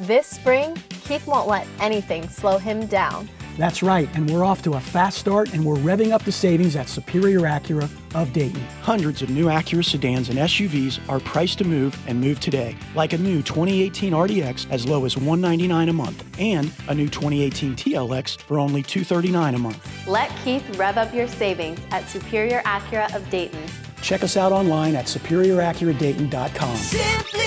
This spring, Keith won't let anything slow him down. That's right, and we're off to a fast start and we're revving up the savings at Superior Acura of Dayton. Hundreds of new Acura sedans and SUVs are priced to move and move today, like a new 2018 RDX as low as $199 a month and a new 2018 TLX for only $239 a month. Let Keith rev up your savings at Superior Acura of Dayton. Check us out online at superioracuradayton.com. Simply